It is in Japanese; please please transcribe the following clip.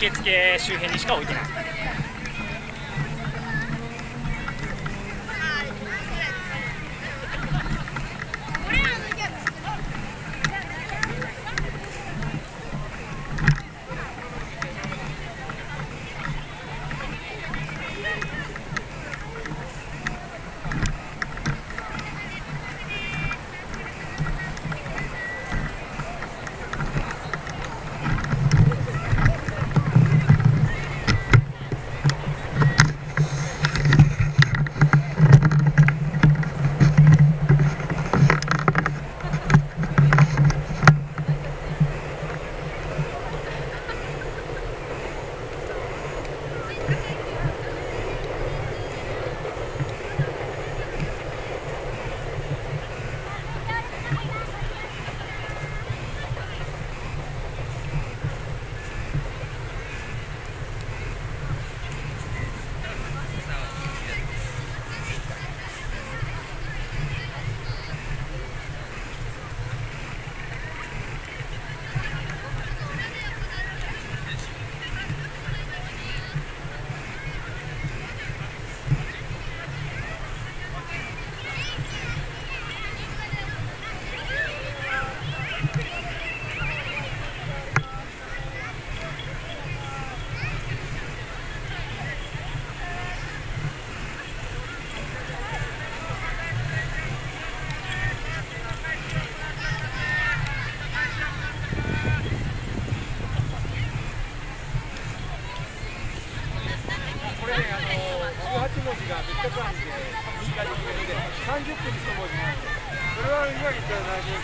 受付周辺にしか置いてない。18文字が3日間で短いので30分に1文字なんで、それは今言ったら大丈